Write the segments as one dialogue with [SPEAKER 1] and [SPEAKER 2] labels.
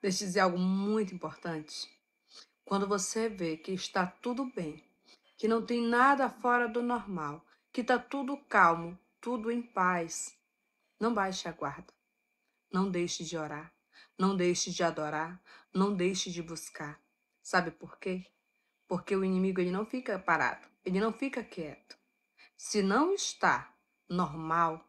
[SPEAKER 1] Deixa eu dizer algo muito importante. Quando você vê que está tudo bem, que não tem nada fora do normal, que está tudo calmo, tudo em paz, não baixe a guarda. Não deixe de orar. Não deixe de adorar. Não deixe de buscar. Sabe por quê? Porque o inimigo ele não fica parado, ele não fica quieto. Se não está normal,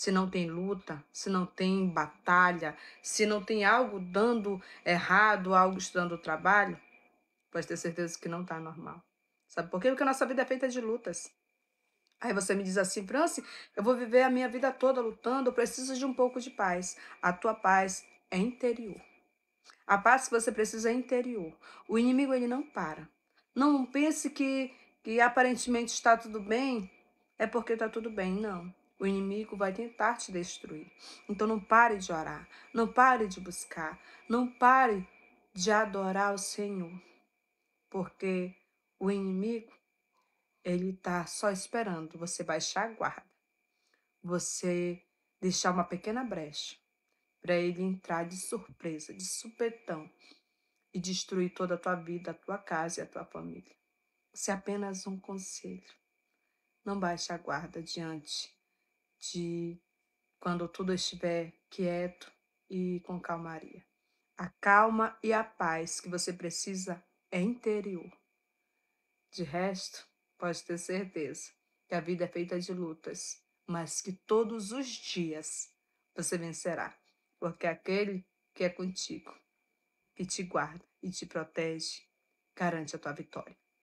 [SPEAKER 1] se não tem luta, se não tem batalha, se não tem algo dando errado, algo dando trabalho, pode ter certeza que não está normal. Sabe por quê? Porque a nossa vida é feita de lutas. Aí você me diz assim, Franci, eu vou viver a minha vida toda lutando, eu preciso de um pouco de paz. A tua paz é interior. A paz que você precisa é interior. O inimigo ele não para. Não pense que, que aparentemente está tudo bem, é porque está tudo bem. Não. O inimigo vai tentar te destruir. Então não pare de orar, não pare de buscar, não pare de adorar o Senhor. Porque o inimigo ele está só esperando você baixar a guarda, você deixar uma pequena brecha para ele entrar de surpresa, de supetão e destruir toda a tua vida, a tua casa e a tua família. Isso é apenas um conselho. Não baixe a guarda diante de quando tudo estiver quieto e com calmaria. A calma e a paz que você precisa é interior. De resto, Pode ter certeza que a vida é feita de lutas, mas que todos os dias você vencerá, porque aquele que é contigo, que te guarda e te protege, garante a tua vitória.